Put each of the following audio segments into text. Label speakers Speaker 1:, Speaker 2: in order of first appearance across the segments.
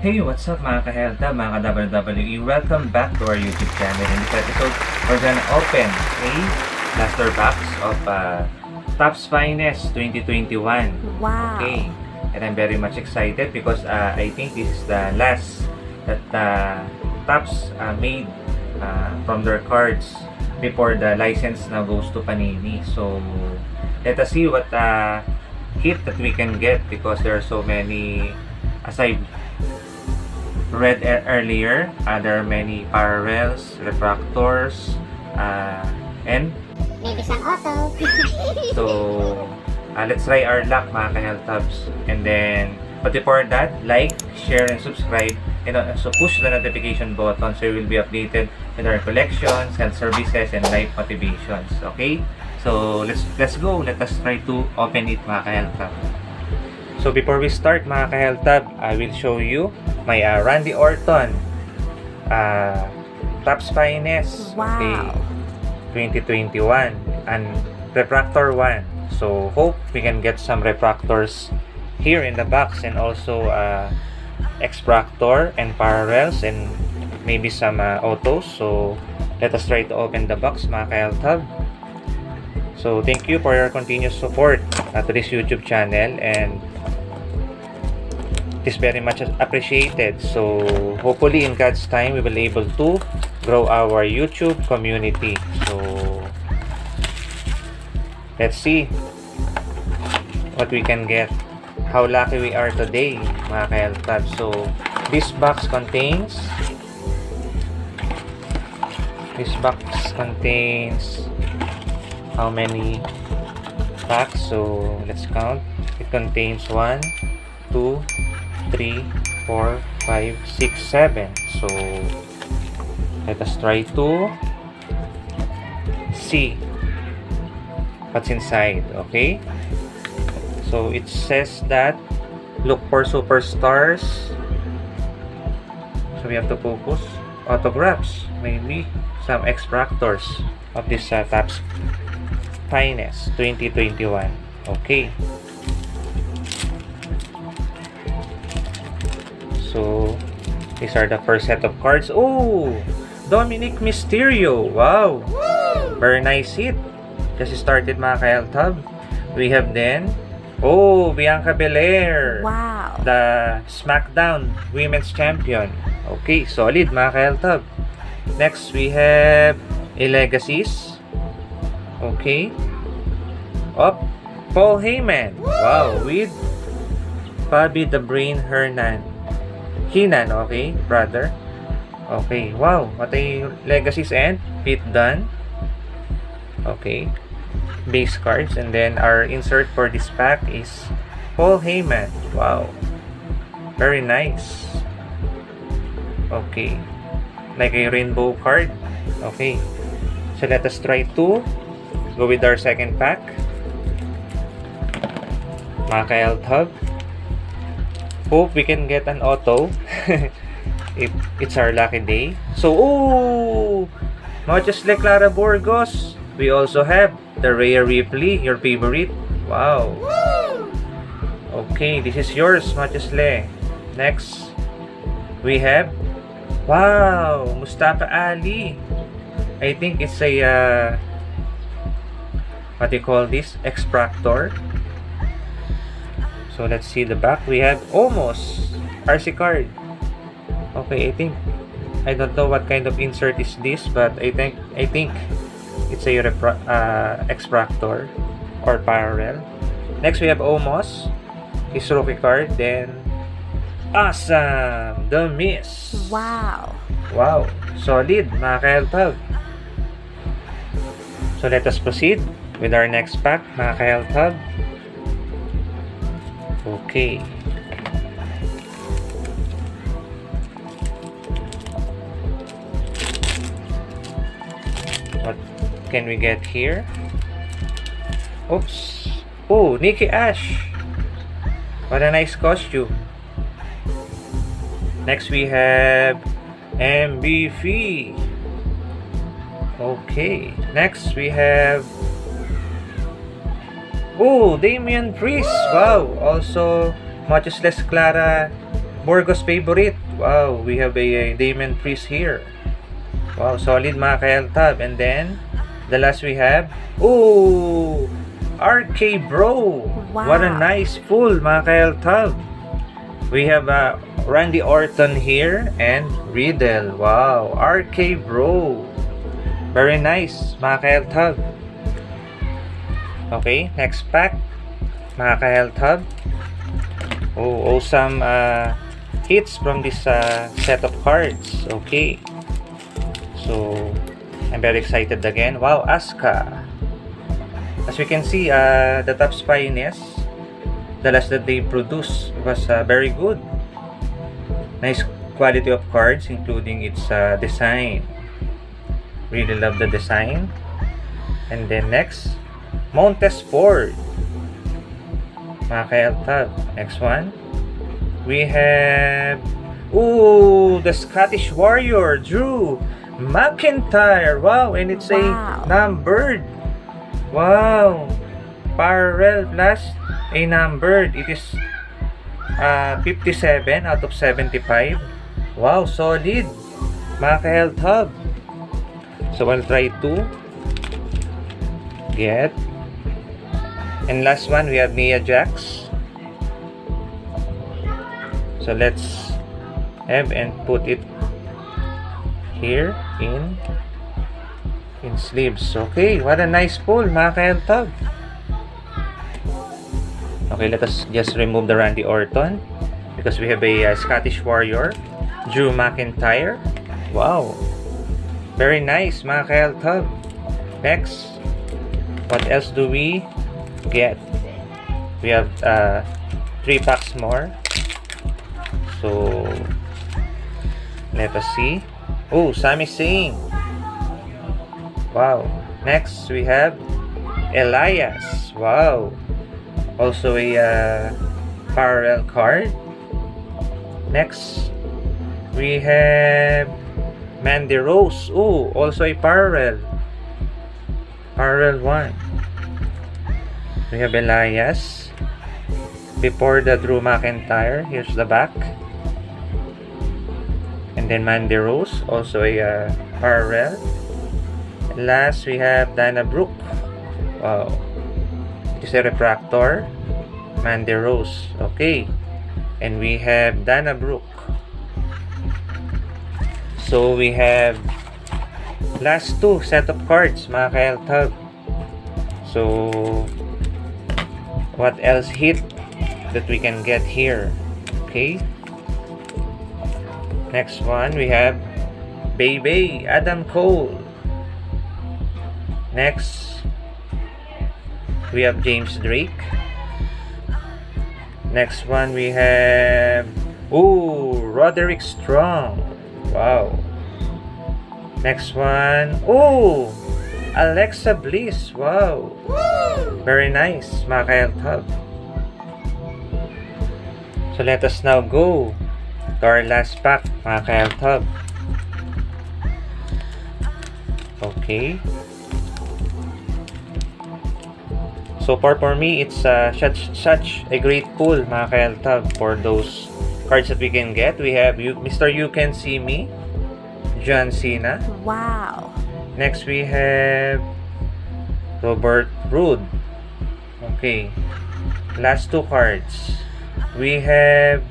Speaker 1: Hey, what's up mga ka-Helta, mga ka-WWE? Welcome back to our YouTube channel. In this episode, we're gonna open a blaster box of uh, Topps Finest 2021.
Speaker 2: Wow.
Speaker 1: Okay, and I'm very much excited because uh, I think this is the last that uh, Topps uh, made uh, from their cards before the license now goes to Panini. So, let us see what uh, hit that we can get because there are so many aside read e- earlier, uh, there are many parallels, refractors, uh, and
Speaker 2: Maybe some auto.
Speaker 1: so uh, let's try our luck mga ka-health hubs. And then, but before that, like, share, and subscribe. And also push the notification button so you will be updated with our collections, health services, and life motivations. Okay? So, let's let's go. Let us try to open it mga ka-health hub. So, before we start mga ka-health hub, I will show you my uh, Randy Orton uh, Topps Finest.
Speaker 2: Wow.
Speaker 1: 2021 and refractor 1 so hope we can get some refractors here in the box and also uh, X-fractor and parallels and maybe some uh, autos so let us try to open the box mga ka-health so thank you for your continuous support uh, to this youtube channel and is very much appreciated. So hopefully in god's time we will be able to grow our youtube community. So let's see what we can get. How lucky we are today mga ka-health club so this box contains this box contains how many packs? So let's count. It contains 1 2 3 4 5 6 7 so let us try to see what's inside okay? So it says that look for superstars. So we have to focus. Autographs maybe some X-fractors of this uh, Topps Finest 2021 okay so these are the first set of cards oh Dominic Mysterio wow very nice hit just started mga ka-health hub we have then oh Bianca Belair
Speaker 2: Wow.
Speaker 1: the SmackDown Women's Champion. Okay, solid mga ka-health hub. Next, we have a Legacies. Okay. Up, Paul Heyman. Wow, with Bobby the Brain Hernan. Hinan, okay, brother. Okay, wow. A Legacies and Pete Dunne. Okay. Base cards. And then our insert for this pack is Paul Heyman. Wow. Very nice. Okay. Like a rainbow card. Okay. So let us try to go with our second pack. Mga ka-health hub. Hope we can get an auto. if it's our lucky day. So, oh! Not just like Clara Burgos. We also have the Rhea Ripley, your favorite. Wow. Okay, this is yours, Majusle. Next, we have, wow, Mustafa Ali. I think it's a, uh, what do you call this? Extractor. So let's see the back. We have almost RC card. Okay, I think, I don't know what kind of insert is this, but I think, I think it's a uh, X-fractor or parallel. Next, we have Omos, his rookie card. Then, awesome! The Miz.
Speaker 2: Wow.
Speaker 1: Wow, solid, mga ka-health. So, let us proceed with our next pack, mga ka-health hub. Okay. What can we get here? Oops. Oh, Nikki Ash. What a nice costume. Next we have MVP. Okay. Next we have Oh, Damian Priest. Wow. Also much less Clara Burgos favorite. Wow, we have a, a Damian Priest here. Wow, solid mga ka-LTAB. And then, the last we have, ooh, RK Bro. Wow. What a nice pull mga ka-LTAB. We have uh, Randy Orton here and Riddle. Wow, RK Bro. Very nice mga ka-LTAB. Okay, next pack. Mga ka-health hub. Oh, awesome uh, hits from this uh, set of cards. Okay. So, I'm very excited again. Wow, Asuka. As we can see, uh, the Topps Finest, the last that they produced was uh, very good. Nice quality of cards, including its uh, design. Really love the design. And then next, Montez Ford. Mga ka-LTAB. Next one. We have... Ooh, the Scottish Warrior, Drew McIntyre. Wow, and it's
Speaker 2: Wow.
Speaker 1: a numbered. Wow. Parallel plus a numbered. It is uh, 57 out of 75. Wow, solid. Mga ka-health hub. So, I'll try to get. And last one, we have Nia Jax. So, let's have and put it here in in sleeves. Okay, what a nice pull, mga ka-LTAB. Okay, let us just remove the Randy Orton because we have a uh, Scottish Warrior, Drew McIntyre. Wow, very nice, mga ka-LTAB. Next, what else do we get? We have uh, three packs more. So, let us see. Oh, Sami Singh. Wow. Next, we have Elias. Wow. Also a uh, parallel card. Next, we have Mandy Rose. Oh, also a parallel. Parallel one. We have Elias. Before the Drew McIntyre. Here's the back. And then Mandy Rose. Also a uh, parallel. Last, we have Dana Brooke. Wow. It's a refractor. Mandy Rose. Okay. And we have Dana Brooke. So, we have last two set of cards, mga. So, what else hit that we can get here? Okay. Next one, we have Baby Adam Cole. Next, we have James Drake. Next one, we have oh Roderick Strong. Wow. Next one, Ooh, Alexa Bliss. Wow. Very nice, mga ka-LTAB. So let us now go to our last pack, mga ka-LTAB. Okay. So far for me, it's uh, such, such a great pull, mga ka-LTAB, for those cards that we can get. We have you, Mr. You Can See Me, John Cena.
Speaker 2: Wow.
Speaker 1: Next, we have Robert Roode. Okay. Last two cards. We have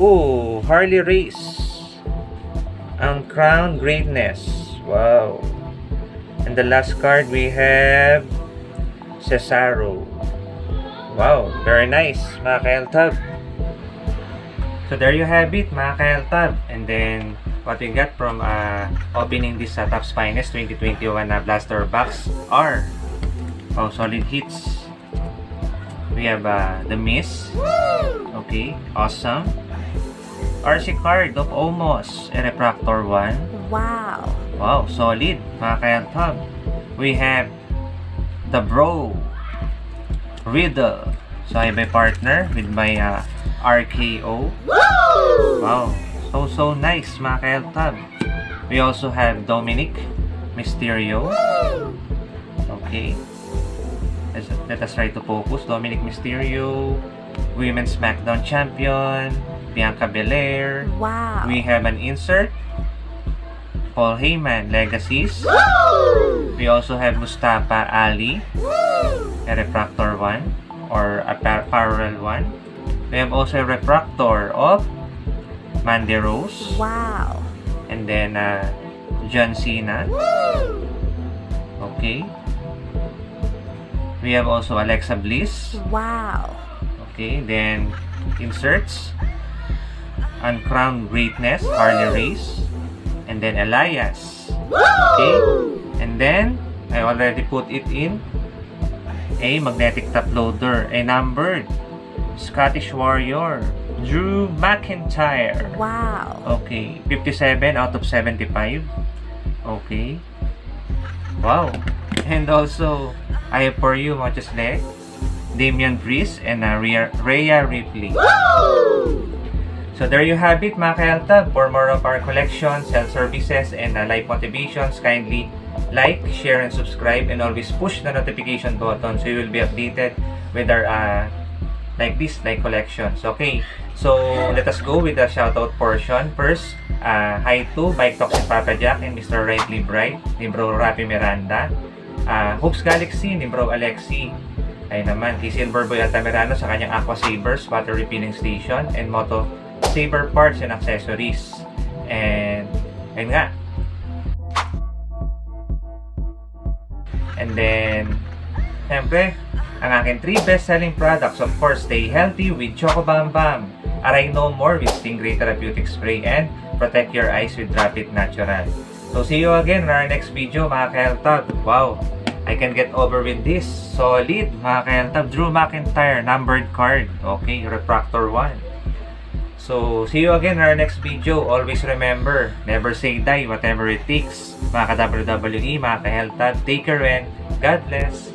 Speaker 1: Ooh, Harley Race. Uncrowned Greatness. Wow. And the last card we have Cesaro. Wow, very nice, mga ka-LTAB. So there you have it, mga ka-LTAB. And then, what we got from uh, opening this uh, Top Finest 2021 uh, Blaster Box are oh, solid hits. We have uh, The Miss. Okay, awesome. RC card of Almost, a Refractor 1.
Speaker 2: Wow.
Speaker 1: Wow, solid, mga ka-LTAB. We have The Bro, Riddle. So I have a partner with my uh, RKO. Wow, so so nice, mga ka-LTAB. We also have Dominic Mysterio. Okay. Let's, let us try to focus. Dominic Mysterio. Women's SmackDown Champion, Bianca Belair.
Speaker 2: Wow.
Speaker 1: We have an insert, Paul Heyman, Legacies. We also have Mustafa Ali, a refractor one, or a par- parallel one. We have also a refractor of Mandy Rose,
Speaker 2: Wow.
Speaker 1: and then uh, John Cena. Okay. We have also Alexa Bliss.
Speaker 2: Wow.
Speaker 1: Okay, then inserts Uncrowned Greatness, Harley Race, and then Elias. Okay, and then I already put it in a magnetic top loader, a numbered Scottish Warrior, Drew McIntyre.
Speaker 2: Wow.
Speaker 1: Okay, 57 out of 75. Okay. Wow. And also, I have for you, mga Chusle, Damian Priest and uh, Rhea, Rhea Ripley. So there you have it mga ka-LTAB. For more of our collection, sell services, and uh, life motivations, kindly like, share, and subscribe. And always push the notification button so you will be updated with our uh, like this like collections. Okay, so let us go with the shoutout portion. First, uh, hi to Talks and Papa Jack and Mr. Rightly Bright ni Bro Rapi Miranda. Uh, Hoops Galaxy ni Bro Alexi. Ay naman, kay Silverboy Altamirano sa kanyang Aqua Sabers Water Refilling Station and Moto Saber Parts and Accessories. And, ayun nga. And then, Siyempre, ang aking 3 best-selling products, of course, stay healthy with Choco Bam Bam. Aray no more with Stingray Therapeutic Spray and protect your eyes with Rapid Natural. So, see you again in our next video, mga ka-Health Wow! I can get over with this. Solid, mga ka-Health Drew McIntyre, numbered card. Okay, Refractor 1. So, see you again in our next video. Always remember, never say die, whatever it takes. Mga ka-WWE, mga ka-Health take care and God bless.